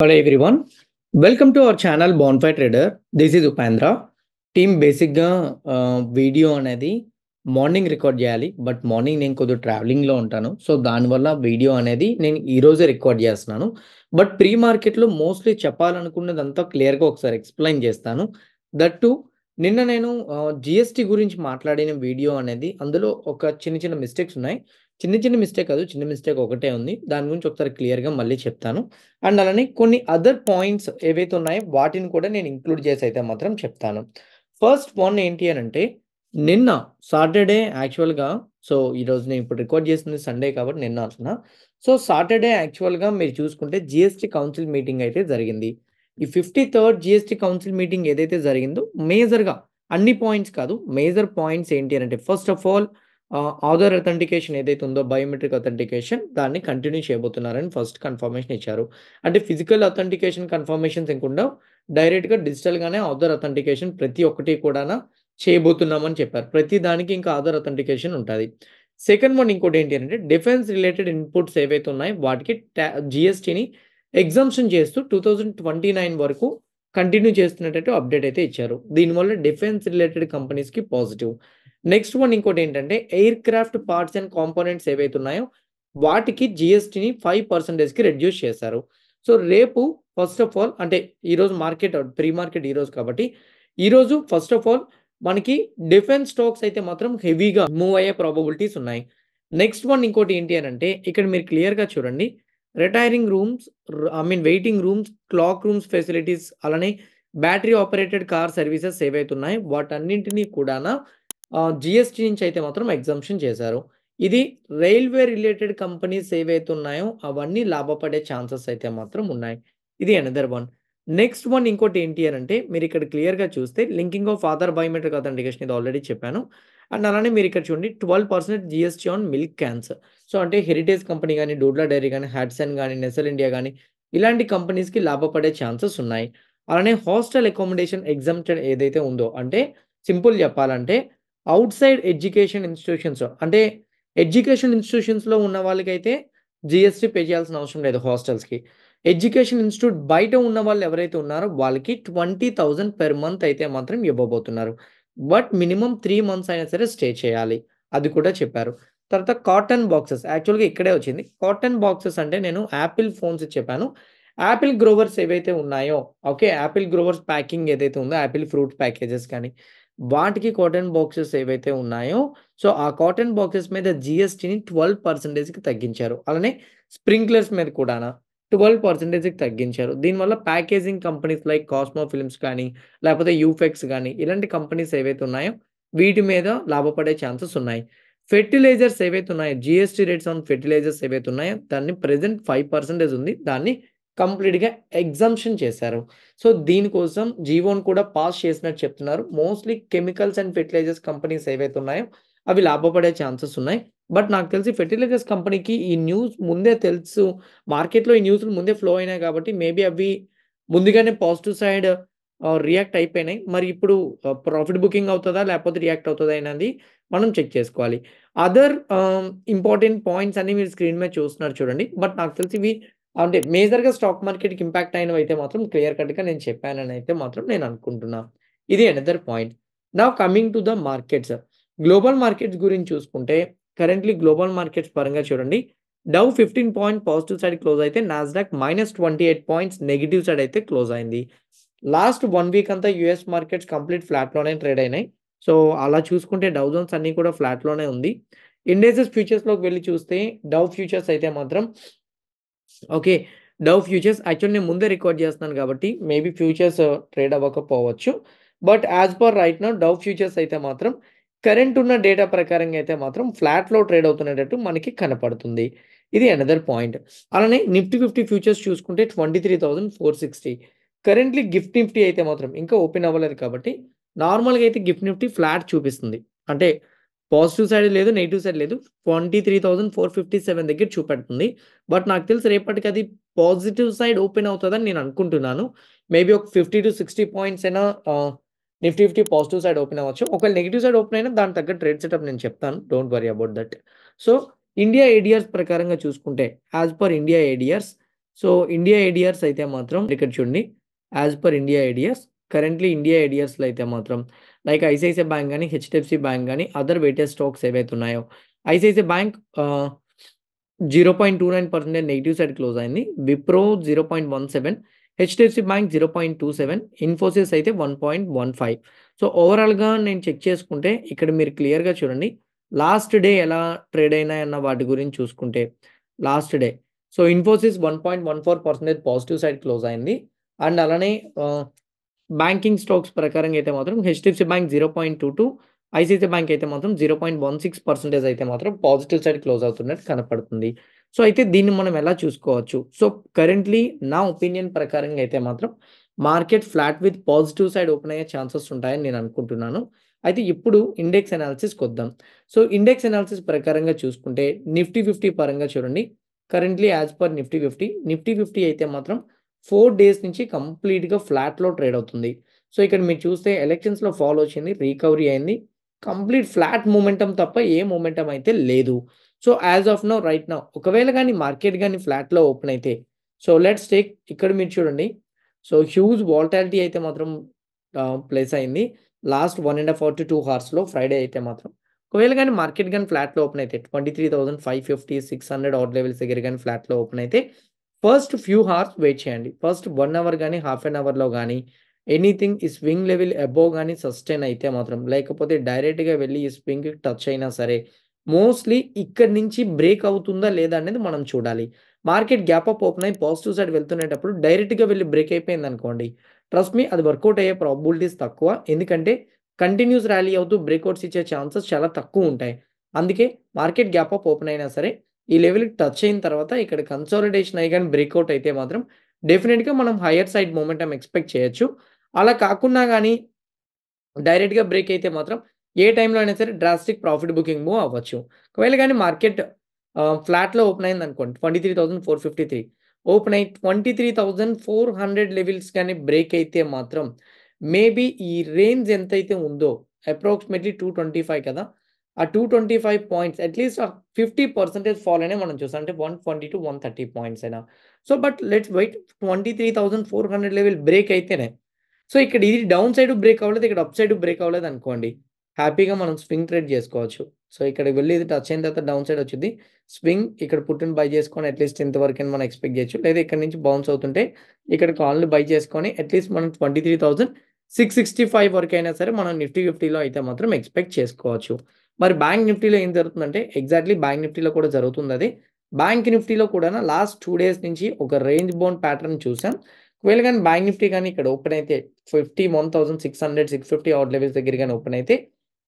Hello everyone. Welcome to our channel Bonfire Trader. This is Upendra team బేసిక్‌గా video అనేది morning record చేయాలి. But morning నేను కొద్దిగా ట్రావెలింగ్‌లో ఉంటాను. సో, దానివల్ల వీడియో అనేది నేను ఈరోజే రికార్డ్ చేస్తున్నాను. బట్ ప్రీ మార్కెట్‌లో మోస్ట్‌లీ చెప్పాలనుకున్నదంతా క్లియర్‌గా ఒకసారి ఎక్స్‌ప్లెయిన్ చేస్తాను. దట్ టు నిన్న నేను జిఎస్టి గురించి మాట్లాడిన వీడియో అనేది అందులో ఒక చిన్న చిన్న మిస్టేక్స్ ఉన్నాయి. చిన్న చిన్న మిస్టేక్ కాదు. చిన్న మిస్టేక్ ఒకటే ఉంది. దాని గురించి ఒకసారి క్లియర్‌గా మళ్ళీ చెప్తాను. అండ్ అలానే కొన్ని అదర్ పాయింట్స్ ఏవైతే ఉన్నాయో వాటిని కూడా నేను ఇంక్లూడ్ చేసి అయితే మాత్రం చెప్తాను. ఫస్ట్ వన్ ఏంటి అంటే నిన్న సాటర్‌డే యాక్చువల్‌గా సో, ఈరోజు నేను ఇప్పుడు రికార్డ్ చేసింది సండే కాబట్టి నిన్న అంటున్నా. సో, సాటర్‌డే యాక్చువల్‌గా మీరు చూసుకుంటే జిఎస్టి కౌన్సిల్ మీటింగ్ అయితే జరిగింది. ఈ 53ర్డ్ జీఎస్టీ కౌన్సిల్ మీటింగ్ ఏదైతే జరిగిందో మేజర్‌గా అన్ని పాయింట్స్ కాదు. మేజర్ పాయింట్స్ ఏంటి అంటే first of all Aadhaar authentication ఏదైతే ఉందో బయోమెట్రిక్ అథెంటికేషన్ దాన్ని కంటిన్యూ చేయబోతున్నారని ఫస్ట్ కన్ఫర్మేషన్ ఇచ్చారు. అంటే ఫిజికల్ అథెంటికేషన్ కన్ఫర్మేషన్స్ ఇంకుండా డైరెక్ట్‌గా డిజిటల్‌గానే ఆధార్ అథెంటికేషన్ ప్రతి ఒక్కటి కూడా చేయబోతున్నామని చెప్పారు. ప్రతి దానికి ఇంకా ఆధార్ అథెంటికేషన్ ఉంటుంది సెకండ్ వన్ ఇంకోటి ఏంటి అంటే డిఫెన్స్ రిలేటెడ్ ఇన్‌పుట్స్ ఏవైతే ఉన్నాయో వాటికి టా జీఎస్టీని ఎగ్జామ్షన్ చేస్తూ 2029 వరకు కంటిన్యూ చేస్తున్నట్టు అప్డేట్ అయితే ఇచ్చారు. దీనివల్ల డిఫెన్స్ రిలేటెడ్ కంపెనీస్‌కి పాజిటివ్. నెక్స్ట్ వన్ ఇంకోటి ఏంటంటే aircraft parts and components ఏవైతే ఉన్నాయో వాటికి జిఎస్టీని ఫైవ్ పర్సెంటేజ్కి రెడ్యూస్ చేశారు. సో, రేపు ఫస్ట్ ఆఫ్ ఆల్ అంటే ఈరోజు మార్కెట్ ప్రీ మార్కెట్ ఈరోజు కాబట్టి ఈరోజు ఫస్ట్ ఆఫ్ ఆల్ మనకి డిఫెన్స్ స్టాక్స్ అయితే మాత్రం హెవీగా మూవ్ అయ్యే ప్రాబబిలిటీస్ ఉన్నాయి. నెక్స్ట్ వన్ ఇంకోటి ఏంటి అని అంటే ఇక్కడ మీరు క్లియర్‌గా చూడండి. Retiring rooms I mean waiting rooms, clock rooms facilities అలానే బ్యాటరీ ఆపరేటెడ్ కార్ సర్వీసెస్ ఏవైతున్నాయి వాటన్నింటినీ వాటన్నింటిని కూడాన నుంచి అయితే మాత్రం ఎగ్జామ్షన్ చేశారు. ఇది రైల్వే రిలేటెడ్ కంపెనీస్ ఏవైతున్నాయో అవన్నీ లాభపడే ఛాన్సెస్ అయితే మాత్రం ఉన్నాయి. ఇది అనదర్ వన్. నెక్స్ట్ వన్ ఇంకోటి ఏంటి అంటే మీరు ఇక్కడ క్లియర్‌గా చూస్తే linking of Aadhaar biometric authentication ఇది ఆల్రెడీ చెప్పాను. అండ్ అలానే మీరు ఇక్కడ చూడండి twelve percent GST on milk cans. So, అంటే హెరిటేజ్ కంపెనీ కానీ డోడ్లా డైరీ కానీ హ్యాడ్సన్ కానీ నెసల్ ఇండియా కానీ ఇలాంటి కంపెనీస్‌కి లాభపడే ఛాన్సెస్ ఉన్నాయి. అలానే హాస్టల్ అకామిడేషన్ ఎగ్జామ్టెడ్ ఏదైతే ఉందో అంటే సింపుల్ చెప్పాలంటే ఔట్‌సైడ్ ఎడ్యుకేషన్ ఇన్‌స్టిట్యూషన్స్ అంటే ఎడ్యుకేషన్ ఇన్‌స్టిట్యూషన్స్‌లో ఉన్న వాళ్ళకైతే జిఎస్టీ పే చేయాల్సిన అవసరం లేదు హాస్టల్స్‌కి. ఎడ్యుకేషన్ ఇన్‌స్టిట్యూట్ బయట ఉన్న వాళ్ళు ఎవరైతే ఉన్నారో వాళ్ళకి 20,000 పెర్ మంత్ అయితే మాత్రం ఇవ్వబోతున్నారు. బట్ మినిమం త్రీ మంత్స్ అయినా సరే స్టే చేయాలి. అది కూడా చెప్పారు. తర్వాత కాటన్ బాక్సెస్ యాక్చువల్‌గా ఇక్కడే వచ్చింది. కాటన్ బాక్సెస్ అంటే నేను యాపిల్ ఫోన్స్ చెప్పాను. యాపిల్ గ్రోవర్స్ ఏవైతే ఉన్నాయో ఓకే. యాపిల్ గ్రోవర్స్ ప్యాకింగ్ ఏదైతే ఉందో యాపిల్ ఫ్రూట్ ప్యాకేజెస్ కానీ వాటికి కాటన్ బాక్సెస్ ఏవైతే ఉన్నాయో సో, ఆ కాటన్ బాక్సెస్ మీద జీఎస్టీని 12%కి తగ్గించారు. అలానే స్ప్రింక్లర్స్ మీద కూడానా ట్వెల్వ్ పర్సెంటేజ్కి తగ్గించారు. దీనివల్ల packaging companies like Cosmo Films కానీ లేకపోతే యూఫెక్స్ కానీ ఇలాంటి కంపెనీస్ ఏవైతే ఉన్నాయో వీటి మీద లాభపడే ఛాన్సెస్ ఉన్నాయి. ఫెర్టిలైజర్స్ ఏవైతే ఉన్నాయో జీఎస్టీ రేట్స్ ఆన్ ఫెర్టిలైజర్స్ ఏవైతే ఉన్నాయో దాన్ని ప్రజెంట్ ఫైవ్ పర్సెంటేజ్ ఉంది. దాన్ని కంప్లీట్‌గా ఎగ్జంప్షన్ చేశారు. సో, దీనికోసం జీవోన్ కూడా పాస్ చేసినట్టు చెప్తున్నారు. Mostly chemicals and fertilisers companies ఏవైతే ఉన్నాయో అవి లాభపడే ఛాన్సెస్ ఉన్నాయి. బట్ నాకు తెలిసి ఫెర్టిలైజర్స్ కంపెనీకి ఈ న్యూస్ ముందే తెలుసు. మార్కెట్‌లో ఈ న్యూస్‌లు ముందే ఫ్లో అయినాయి కాబట్టి మేబీ అవి ముందుగానే పాజిటివ్ సైడ్ రియాక్ట్ అయిపోయినాయి. మరి ఇప్పుడు ప్రాఫిట్ బుకింగ్ అవుతుందా లేకపోతే రియాక్ట్ అవుతుందా అనేది మనం చెక్ చేసుకోవాలి. అదర్ ఇంపార్టెంట్ పాయింట్స్ అన్ని మీరు స్క్రీన్ మీద చూస్తున్నారు చూడండి. బట్ నాకు తెలిసి ఇవి అంటే మేజర్‌గా స్టాక్ మార్కెట్‌కి ఇంపాక్ట్ అయినవి అయితే మాత్రం క్లియర్ కట్‌గా నేను చెప్పానని అయితే మాత్రం నేను అనుకుంటున్నాను ఇది another point. Now coming to the markets. Global markets గురించి చూసుకుంటే కరెంట్‌లీ గ్లోబల్ మార్కెట్స్ పరంగా చూడండి. Dow 15 point positive side close అయితే నాస్డాక్ -28 పాయింట్స్ నెగిటివ్ సైడ్ అయితే క్లోజ్ అయింది. లాస్ట్ వన్ వీక్ అంతా యూఎస్ మార్కెట్స్ కంప్లీట్ ఫ్లాట్‌లోనే ట్రేడ్ అయినాయి. సో, అలా చూసుకుంటే డౌ జోన్స్ అన్నీ కూడా ఫ్లాట్‌లోనే ఉంది. ఇండెక్సెస్ ఫ్యూచర్స్‌లోకి వెళ్ళి చూస్తే డౌ ఫ్యూచర్స్ అయితే మాత్రం ఓకే. డౌ ఫ్యూచర్స్ యాక్చువల్ నేను ముందే రికార్డ్ చేస్తున్నాను కాబట్టి మేబీ ఫ్యూచర్స్ ట్రేడ్ అవ్వకపోవచ్చు. బట్ యాజ్ పర్ రైట్ నా డౌ ఫ్యూచర్స్ అయితే మాత్రం కరెంట్ ఉన్న డేటా ప్రకారంగా అయితే మాత్రం ఫ్లాట్‌లో ట్రేడ్ అవుతున్నట్టు మనకి కనపడుతుంది. ఇది అనదర్ పాయింట్. అలానే నిఫ్టీ 50 ఫ్యూచర్స్ చూసుకుంటే 23,460 కరెంట్‌లీ గిఫ్ట్ నిఫ్టీ అయితే మాత్రం ఇంకా ఓపెన్ అవ్వలేదు కాబట్టి నార్మల్‌గా అయితే గిఫ్ట్ నిఫ్టీ ఫ్లాట్ చూపిస్తుంది. అంటే పాజిటివ్ సైడ్ లేదు. నెగిటివ్ సైడ్ లేదు. 23,457 దగ్గర చూపెడుతుంది. బట్ నాకు తెలిసి రేపటికి అది పాజిటివ్ సైడ్ ఓపెన్ అవుతుందని నేను అనుకుంటున్నాను. మేబీ ఒక 50-60 పాయింట్స్ అయినా నిఫ్టీ 50 పాజిటివ్ సైడ్ ఓపెన్ అవ్వచ్చు. ఒకవేళ నెగిటివ్ సైడ్ ఓపెన్ అయినా దాని తగ్గ ట్రేడ్ సెటప్ నేను చెప్తాను. Don't worry about that. So, India ADRs ప్రకారంగా చూసుకుంటే as per India ADRs so, India ADRs అయితే మాత్రం ఇక్కడ చూడండి. As per India ADRs currently India ఏడియర్స్లో అయితే మాత్రం లైక్ ఐసిఐసిఐ బ్యాంక్ కానీ హెచ్‌డిఎఫ్‌సి బ్యాంక్ కానీ అదర్ వెయిటెడ్ స్టాక్స్ ఏవైతే ఉన్నాయో ICICI bank zero point two nine percentage negative side close అయింది. విప్రో 0.17 హెచ్‌డిఎఫ్‌సి బ్యాంక్ 0.27 ఇన్ఫోసిస్ అయితే 1.15 సో, ఓవరాల్‌గా నేను చెక్ చేసుకుంటే ఇక్కడ మీరు క్లియర్‌గా చూడండి. లాస్ట్ డే ఎలా ట్రేడ్ అయినాయన్న వాటి గురించి చూసుకుంటే last day. So, Infosys 1.14% positive side close అయింది. అండ్ అలానే బ్యాంకింగ్ స్టాక్స్ ప్రకారంగా అయితే మాత్రం HDFC bank zero point two two ICICI bank అయితే మాత్రం 0.16% అయితే మాత్రం పాజిటివ్ సైడ్ క్లోజ్ అవుతున్నట్టు కనపడుతుంది. సో, అయితే దీన్ని మనం ఎలా చూసుకోవచ్చు? సో, కరెంట్‌లీ నా ఒపీనియన్ ప్రకారంగా అయితే మాత్రం market flat with positive side open అయ్యే ఛాన్సెస్ ఉంటాయని నేను అనుకుంటున్నాను. అయితే ఇప్పుడు ఇండెక్స్ అనాలిసిస్‌కొద్దాం. సో, ఇండెక్స్ అనాలిసిస్ ప్రకారంగా చూసుకుంటే నిఫ్టీ 50 పరంగా చూడండి. Currently as per Nifty 50 Nifty 50 అయితే మాత్రం ఫోర్ డేస్ నుంచి కంప్లీట్‌గా ఫ్లాట్‌లో ట్రేడ్ అవుతుంది. సో, ఇక్కడ మీరు చూస్తే ఎలక్షన్స్‌లో ఫాలో వచ్చింది. రికవరీ అయింది. కంప్లీట్ ఫ్లాట్ మూమెంటం తప్ప ఏ మూమెంటం అయితే లేదు. So, as of now right now ఒకవేళ కానీ మార్కెట్ కానీ ఫ్లాట్‌లో ఓపెన్ అయితే సో, లెట్స్ టేక్ ఇక్కడ మీరు చూడండి. సో, హ్యూజ్ వాల్టాలిటీ అయితే మాత్రం ప్లేస్ అయింది. Last one and half hour to two హార్స్లో Friday అయితే మాత్రం. ఒకవేళ కానీ మార్కెట్ కానీ ఫ్లాట్‌లో ఓపెన్ అయితే 23,550, 600 ఆడ్ లెవెల్స్ దగ్గర కానీ ఫ్లాట్‌లో ఓపెన్ అయితే ఫస్ట్ ఫ్యూ హార్స్ వెయిట్ చేయండి. ఫస్ట్ వన్ అవర్ కానీ హాఫ్ అన్ అవర్‌లో కానీ ఎనీథింగ్ ఈ స్వింగ్ లెవెల్ అబోవ్ కానీ సస్టైన్ అయితే మాత్రం లేకపోతే డైరెక్ట్‌గా వెళ్ళి ఈ స్వింగ్‌కి టచ్ అయినా సరే మోస్ట్‌లీ ఇక్కడి నుంచి బ్రేక్ అవుతుందా లేదా అనేది మనం చూడాలి. మార్కెట్ గ్యాప్ అప్ ఓపెన్ అయ్యి పాజిటివ్ సైడ్ వెళ్తునేటప్పుడు డైరెక్ట్‌గా వెళ్ళి బ్రేక్ అయిపోయింది అనుకోండి ట్రస్ట్ మీ అది వర్కౌట్ అయ్యే ప్రాబిలిటీస్ తక్కువ. ఎందుకంటే కంటిన్యూస్ ర్యాలీ అవుతూ బ్రేక్అవుట్స్ ఇచ్చే ఛాన్సెస్ చాలా తక్కువ ఉంటాయి అందుకే మార్కెట్ గ్యాప్ అప్ ఓపెన్ అయినా సరే ఈ లెవెల్‌కి టచ్ అయిన తర్వాత ఇక్కడ కన్సాలిడేషన్ అయ్యి కానీ బ్రేక్అవుట్ అయితే మాత్రం డెఫినెట్గా మనం హైయర్ సైడ్ మూమెంటం ఎక్స్‌పెక్ట్ చేయొచ్చు. అలా కాకున్నా కానీ డైరెక్ట్‌గా బ్రేక్ అయితే మాత్రం ఏ టైంలో అయినా సరే డ్రాస్టిక్ ప్రాఫిట్ బుకింగ్ మూవ్ అవ్వచ్చు. ఒకవేళ కానీ మార్కెట్ ఫ్లాట్‌లో ఓపెన్ అయింది అనుకోండి twenty three thousand four fifty three open అయ్యి 23,400 లెవెల్స్ కానీ బ్రేక్ అయితే మాత్రం మేబీ ఈ రేంజ్ ఎంతైతే ఉందో అప్రాక్సిమేట్‌లీ 225 కదా! ఆ 225 points at least fifty percentage fall అయినా మనం చూస్తాం. అంటే 120-130 పాయింట్స్ అయినా. So, but let's wait 23,400 level break అయితేనే. సో, ఇక్కడ ఇది డౌన్ సైడ్ బ్రేక్ అవ్వలేదు. ఇక్కడ అప్ సైడ్ బ్రేక్ అవ్వలేదు అనుకోండి హ్యాపీగా మనం స్వింగ్ ట్రేడ్ చేసుకోవచ్చు. సో, ఇక్కడికి వెళ్ళి ఇది టచ్ అయిన తర్వాత డౌన్ సైడ్ వచ్చింది స్వింగ్ ఇక్కడ పుట్టిన బై చేసుకొని అట్‌లీస్ట్ ఇంతవరకు మనం ఎక్స్‌పెక్ట్ చేయొచ్చు. లేదా ఇక్కడ నుంచి బౌన్స్ అవుతుంటే ఇక్కడ కాల్‌ని బై చేసుకొని అట్‌లీస్ట్ మనం ట్వంటీ త్రీ అయినా సరే మనం నిఫ్టీ 50లో అయితే మాత్రం ఎక్స్‌పెక్ట్ చేసుకోవచ్చు. మరి బ్యాంక్ నిఫ్టీలో ఏం జరుగుతుందంటే ఎగ్జాక్ట్‌లీ బ్యాంక్ నిఫ్టీలో కూడా జరుగుతుందది. బ్యాంక్ నిఫ్టీలో కూడా లాస్ట్ టూ డేస్ నుంచి ఒక రేంజ్ బోన్ ప్యాటర్న్ చూసాం. ఒకవేళ కానీ బ్యాంక్ నిఫ్టీ కానీ ఇక్కడ ఓపెన్ అయితే 51,600, 650 ఆడ్ లెవెల్స్ దగ్గర కానీ ఓపెన్ అయితే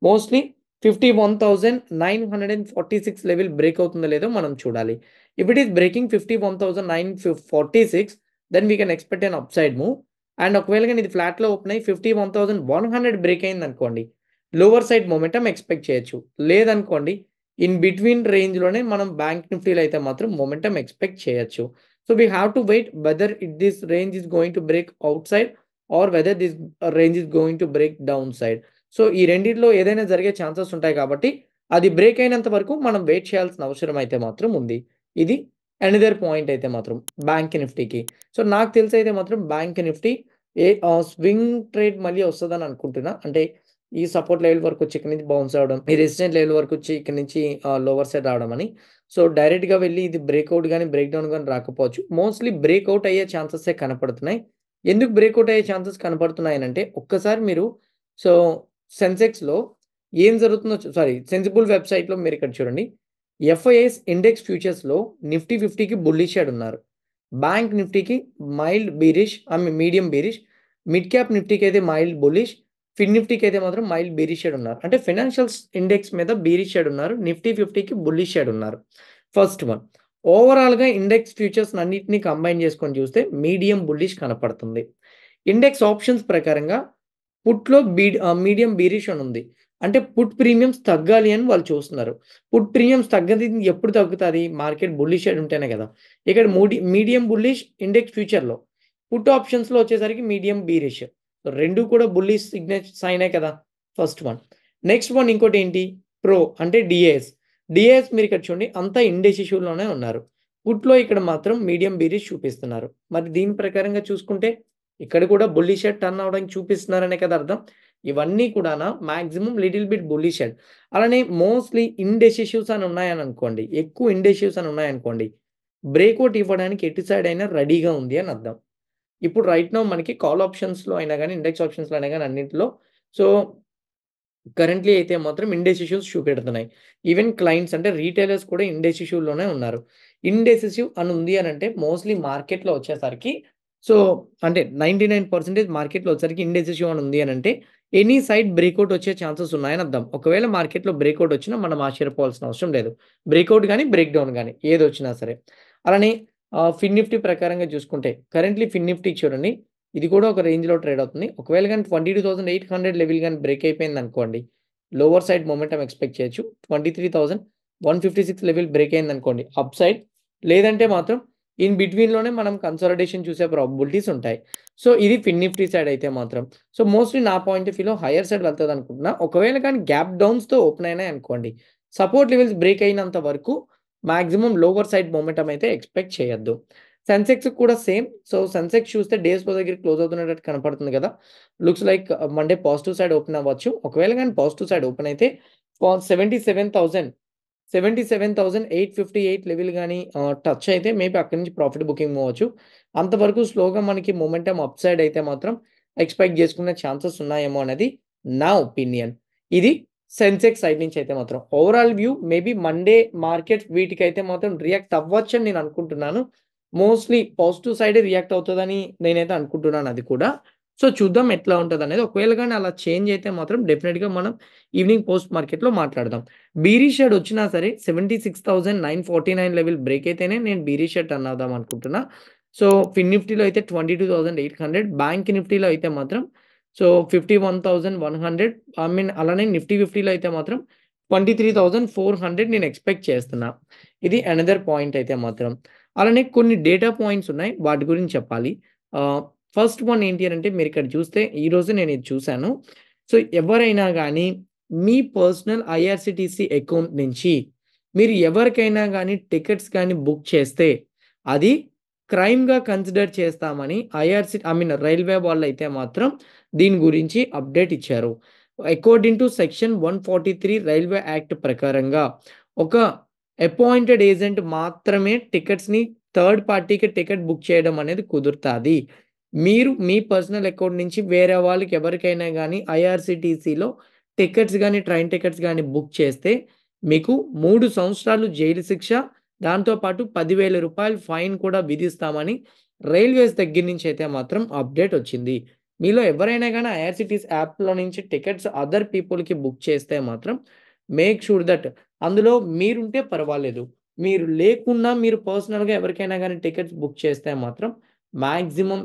మోస్ట్‌లీ 51,946 లెవెల్ బ్రేక్ అవుతుందో లేదో మనం చూడాలి. If it is breaking 51,946 then we can expect an upside move. And ఒకవేళ కానీ ఇది ఫ్లాట్‌లో ఓపెన్ అయ్యి 51,100 బ్రేక్ అయింది అనుకోండి లోవర్ సైడ్ మొమెంటం ఎక్స్‌పెక్ట్ చేయొచ్చు. లేదనుకోండి ఇన్ బిట్వీన్ రేంజ్‌లోనే మనం బ్యాంక్ నిఫ్టీలో అయితే మాత్రం మొమెంటం ఎక్స్‌పెక్ట్ చేయొచ్చు. So, we have to wait whether it this range is going to break out side or whether this range is going to break down side. So, ఈ రెండింటిలో ఏదైనా జరిగే chances ఉంటాయి కాబట్టి అది బ్రేక్ అయినంత వరకు మనం వెయిట్ చేయాల్సిన అవసరం అయితే మాత్రం ఉంది. ఇది అనదర్ పాయింట్ అయితే మాత్రం బ్యాంక్ నిఫ్టీకి. సో, నాకు తెలిసి అయితే మాత్రం bank Nifty a swing trade మళ్ళీ వస్తుందని అనుకుంటున్నా. అంటే ఈ సపోర్ట్ లెవెల్ వరకు వచ్చి ఇక్కడి నుంచి బౌన్స్ అవడం ఈ రెసిడెంట్ లెవెల్ వరకు వచ్చి ఇక్కడి నుంచి లోవర్ సైడ్ రావడం అని. సో, డైరెక్ట్‌గా వెళ్ళి ఇది బ్రేక్అవుట్ కానీ బ్రేక్ డౌన్ రాకపోవచ్చు. మోస్ట్‌లీ బ్రేక్అవుట్ అయ్యే ఛాన్సెసే కనపడుతున్నాయి. ఎందుకు బ్రేక్అవుట్ అయ్యే ఛాన్సెస్ కనపడుతున్నాయనంటే ఒక్కసారి మీరు సో, సెన్సెక్స్‌లో ఏం జరుగుతుందో సారీ సెన్సిబుల్ వెబ్‌సైట్‌లో మీరు ఇక్కడ చూడండి. ఎఫ్ఐఎస్ ఇండెక్స్ ఫ్యూచర్స్‌లో నిఫ్టీ 50కి బుల్లిష్ ఉన్నారు. Bank నిఫ్టీకి mild bearish I mean medium bearish. Mid cap నిఫ్టీకి అయితే మైల్డ్ బుల్లిష్. ఫిన్ నిఫ్టీకి అయితే మాత్రం మైల్డ్ బీరిష్ ఉన్నారు. అంటే ఫైనాన్షియల్స్ ఇండెక్స్ మీద బీరిష్ షేడ్ ఉన్నారు. నిఫ్టీ 50కి బుల్లిష్ ఉన్నారు. First one. ఓవరాల్‌గా ఇండెక్స్ ఫ్యూచర్స్ అన్నింటినీ కంబైన్ చేసుకొని చూస్తే మీడియం బుల్లిష్ కనపడుతుంది. ఇండెక్స్ ఆప్షన్స్ ప్రకారంగా పుట్‌లో బీడ్ మీడియం బీరిష్ అని ఉంది. అంటే పుట్ ప్రీమియమ్స్ తగ్గాలి అని వాళ్ళు చూస్తున్నారు. పుట్ ప్రీమియమ్స్ తగ్గది ఎప్పుడు తగ్గుతుంది మార్కెట్ బుల్లిష్ ఉంటేనే కదా! ఇక్కడ మూడి మీడియం బుల్లిష్ ఇండెక్స్ ఫ్యూచర్‌లో. పుట్ ఆప్షన్స్‌లో వచ్చేసరికి మీడియం బీరిష్. రెండు కూడా బుల్లిష్ సిగ్నేచ్ సైనే కదా! First one. నెక్స్ట్ వన్ ఇంకోటి ఏంటి ప్రో అంటే డిఏఎస్ డిఏఎస్ మీరు ఇక్కడ చూడండి అంతా ఇండెసిషన్‌లోనే ఉన్నారు. పుట్‌లో ఇక్కడ మాత్రం మీడియం బీరిష్ చూపిస్తున్నారు. మరి దీని ప్రకారంగా చూసుకుంటే ఇక్కడ కూడా బుల్లిషెడ్ టర్న్ అవ్వడానికి చూపిస్తున్నారనే కదా అర్థం. ఇవన్నీ కూడానా మాక్సిమం లిటిల్ బిట్ బుల్లిషెడ్ అలానే మోస్ట్‌లీ ఇండెసిసివ్స్ అని ఉన్నాయని అనుకోండి. ఎక్కువ ఇండెసివ్స్ అని ఉన్నాయనుకోండి. బ్రేక్అవుట్ ఇవ్వడానికి ఎటు సైడ్ అయినా రెడీగా ఉంది అని అర్థం. ఇప్పుడు రైట్ నో మనకి కాల్ ఆప్షన్స్‌లో అయినా కానీ ఇండెక్స్ ఆప్షన్స్‌లో అయినా కానీ అన్నింటిలో సో కరెంట్‌లీ అయితే మాత్రం ఇండెసిసివ్స్ చూపెడుతున్నాయి. ఈవెన్ క్లయింట్స్ అంటే రీటైలర్స్ కూడా ఇండెసిసివ్‌లోనే ఉన్నారు. ఇండెసిసివ్ అని ఉంది అని అంటే మోస్ట్‌లీ మార్కెట్‌లో వచ్చేసరికి సో అంటే 99% మార్కెట్‌లో వచ్చేసరికి ఇండెసిసివ్ అని ఉంది అనంటే ఎనీ సైడ్ బ్రేక్అవుట్ వచ్చే ఛాన్సెస్ ఉన్నాయని అర్థం. ఒకవేళ మార్కెట్‌లో బ్రేక్అవుట్ వచ్చినా మనం ఆశ్చర్యపోవాల్సిన అవసరం లేదు. బ్రేక్అవుట్ కానీ బ్రేక్ డౌన్ గాని ఏదొచ్చినా సరే. అలానే ఫిన్ నిఫ్టీ ప్రకారంగా చూసుకుంటే కరెంట్‌లీ ఫిన్ నిఫ్టీ చూడండి. ఇది కూడా ఒక రేంజ్‌లో ట్రేడ్ అవుతుంది. ఒకవేళ కానీ twenty two thousand eight hundred level కానీ బ్రేక్ అయిపోయిందనుకోండి. లోవర్ సైడ్ మొమెంటం ఎక్స్‌పెక్ట్ చేయొచ్చు. 23,156 లెవెల్ బ్రేక్ అయింది అనుకోండి అప్ సైడ్. లేదంటే మాత్రం ఇన్ బిట్వీన్‌లోనే మనం కన్సల్టేషన్ చూసే ప్రాబిలిటీస్ ఉంటాయి. సో ఇది ఫిన్ నిఫ్టీ సైడ్ అయితే మాత్రం. సో మోస్ట్‌లీ నా పాయింట్ ఆఫ్ వ్యూలో హైయర్ సైడ్ వెళ్తదనుకుంటున్నా. ఒకవేళ కానీ గ్యాప్ డౌన్స్‌తో ఓపెన్ అయినాయి అనుకోండి సపోర్ట్ లెవెల్స్ బ్రేక్ అయినంత వరకు మాక్సిమం లోవర్ సైడ్ మూమెంటం అయితే ఎక్స్‌పెక్ట్ చేయొద్దు. సెన్సెక్స్ కూడా సేమ్. సో సెన్సెక్స్ చూస్తే డేస్ పో దగ్గర క్లోజ్ అవుతున్నట్టు కనపడుతుంది కదా! Looks like Monday positive side open అవ్వచ్చు. ఒకవేళ కానీ పాజిటివ్ సైడ్ ఓపెన్ అయితే seventy seven thousand seventy seven thousand eight fifty eight level కానీ టచ్ అయితే మేబీ అక్కడి నుంచి ప్రాఫిట్ బుకింగ్ అవ్వచ్చు. అంతవరకు స్లోగా మనకి మొమెంటం అప్ సైడ్ అయితే మాత్రం ఎక్స్‌పెక్ట్ చేసుకునే ఛాన్సెస్ ఉన్నాయేమో అనేది నా ఒపీనియన్. ఇది సెన్సెక్స్ సైడ్ నుంచి అయితే మాత్రం. Overall view maybe Monday market వీటికి అయితే మాత్రం రియాక్ట్ అవ్వచ్చని నేను అనుకుంటున్నాను. మోస్ట్‌లీ పాజిటివ్ సైడే రియాక్ట్ అవుతుందని నేనైతే అనుకుంటున్నాను అది కూడా. సో చూద్దాం ఎట్లా ఉంటుంది అనేది ఒకవేళ కానీ అలా చేంజ్ అయితే మాత్రం డెఫినెట్గా మనం ఈవినింగ్ పోస్ట్ మార్కెట్‌లో మాట్లాడదాం. బీరీ షర్ట్ వచ్చినా సరే 76,949 లెవెల్ బ్రేక్ అయితేనే నేను బీరీ షర్ట్ అన్నదాం అనుకుంటున్నా. సో ఫిన్ నిఫ్టీలో అయితే 22,800 బ్యాంక్ నిఫ్టీలో అయితే మాత్రం సో 51,100 ఐ మీన్ అలానే నిఫ్టీ ఫిఫ్టీలో అయితే మాత్రం 23,400 నేను ఎక్స్‌పెక్ట్ చేస్తున్నా. ఇది అనదర్ పాయింట్ అయితే మాత్రం. అలానే కొన్ని డేటా పాయింట్స్ ఉన్నాయి. వాటి గురించి చెప్పాలి. ఫస్ట్ వన్ ఏంటి అని అంటే మీరు ఇక్కడ చూస్తే ఈరోజు నేను ఇది చూశాను సో ఎవరైనా కానీ మీ పర్సనల్ ఐఆర్‌సీటీసీ అకౌంట్ నుంచి మీరు ఎవరికైనా కానీ టికెట్స్ కానీ బుక్ చేస్తే అది క్రైమ్‌గా కన్సిడర్ చేస్తామని ఐఆర్సి ఐ మీన్ రైల్వే అయితే మాత్రం దీని గురించి అప్డేట్ ఇచ్చారు. According to section 143 railway act ప్రకారంగా ఒక అపాయింటెడ్ ఏజెంట్ మాత్రమే టికెట్స్‌ని థర్డ్ పార్టీకి టికెట్ బుక్ చేయడం అనేది కుదురుతుంది మీరు మీ పర్సనల్ అకౌంట్ నుంచి వేరే వాళ్ళకి ఎవరికైనా కానీ ఐఆర్‌సీటీసీలో టికెట్స్ కానీ ట్రైన్ టికెట్స్ కానీ బుక్ చేస్తే మీకు మూడు సంవత్సరాలు జైలు శిక్ష, దాంతోపాటు పదివేల రూపాయలు ఫైన్ కూడా విధిస్తామని రైల్వేస్ దగ్గర నుంచి అయితే మాత్రం అప్డేట్ వచ్చింది. మీలో ఎవరైనా కానీ ఐఆర్‌సీటీసీ యాప్‌లో నుంచి టికెట్స్ అదర్ పీపుల్‌కి బుక్ చేస్తే మాత్రం మేక్ షూర్ దట్ అందులో మీరుంటే పర్వాలేదు. మీరు లేకున్నా మీరు పర్సనల్‌గా ఎవరికైనా కానీ టికెట్స్ బుక్ చేస్తే మాత్రం మ్యాక్సిమం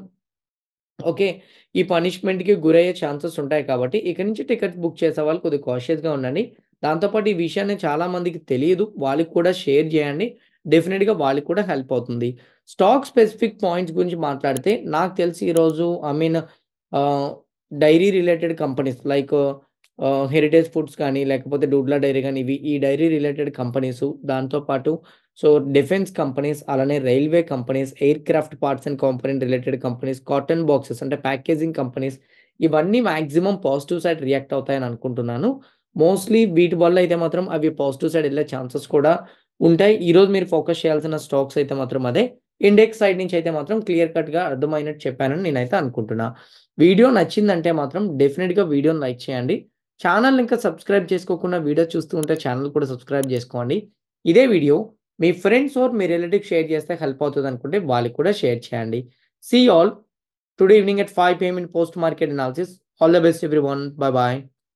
ఓకే. ఈ పనిష్మెంట్‌కి గురయ్యే ఛాన్సెస్ ఉంటాయి కాబట్టి ఇక నుంచి టికెట్ బుక్ చేసే వాళ్ళు కొద్దిగా కాషియస్‌గా ఉండండి. దాంతోపాటు ఈ విషయాన్ని చాలా మందికి తెలియదు. వాళ్ళకి కూడా షేర్ చేయండి. డెఫినెట్గా వాళ్ళకి కూడా హెల్ప్ అవుతుంది. స్టాక్ స్పెసిఫిక్ పాయింట్స్ గురించి మాట్లాడితే నాకు తెలిసి ఈరోజు I mean dairy related companies like Heritage Foods కానీ, లేకపోతే డూడ్లా డైరీ కానీ ఇవి ఈ డైరీ రిలేటెడ్ కంపెనీస్ దాంతో పాటు సో డిఫెన్స్ కంపెనీస్ అలానే railway companies, aircraft parts and component related companies, cotton boxes అంటే ప్యాకేజింగ్ కంపెనీస్ ఇవన్నీ మాక్సిమం పాజిటివ్ సైడ్ రియాక్ట్ అవుతాయని అనుకుంటున్నాను. మోస్ట్‌లీ వీటి వల్ల అయితే మాత్రం అవి పాజిటివ్ సైడ్ వెళ్ళే ఛాన్సెస్ కూడా ఉంటాయి. ఈరోజు మీరు ఫోకస్ చేయాల్సిన స్టాక్స్ అయితే మాత్రం అదే. ఇండెక్స్ సైడ్ నుంచి అయితే మాత్రం క్లియర్ కట్‌గా అర్థమైనట్టు చెప్పానని నేనైతే అనుకుంటున్నా. వీడియో నచ్చిందంటే మాత్రం డెఫినెట్గా వీడియోని లైక్ చేయండి. ఛానల్ ఇంకా సబ్స్క్రైబ్ చేసుకోకుండా వీడియో చూస్తూ ఉంటే ఛానల్ కూడా సబ్స్క్రైబ్ చేసుకోండి. ఇదే వీడియో మీ ఫ్రెండ్స్ ఓర్ మీ రిలేటివ్స్ షేర్ చేస్తే హెల్ప్ అవుతుంది అనుకుంటే వాళ్ళకి కూడా షేర్ చేయండి. See all today evening at 5 PM in post market analysis. All the best everyone bye bye